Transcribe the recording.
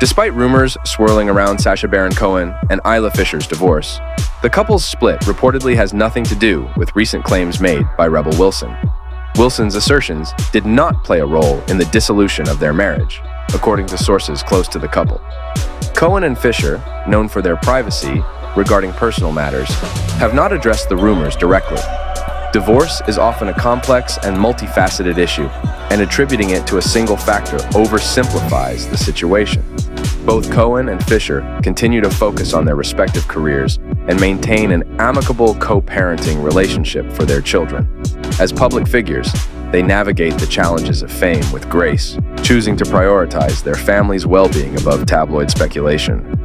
Despite rumors swirling around Sacha Baron Cohen and Isla Fisher's divorce, the couple's split reportedly has nothing to do with recent claims made by Rebel Wilson. Wilson's assertions did not play a role in the dissolution of their marriage, according to sources close to the couple. Cohen and Fisher, known for their privacy regarding personal matters, have not addressed the rumors directly. Divorce is often a complex and multifaceted issue, and attributing it to a single factor oversimplifies the situation. Both Cohen and Fisher continue to focus on their respective careers and maintain an amicable co-parenting relationship for their children. As public figures, they navigate the challenges of fame with grace, choosing to prioritize their family's well-being above tabloid speculation.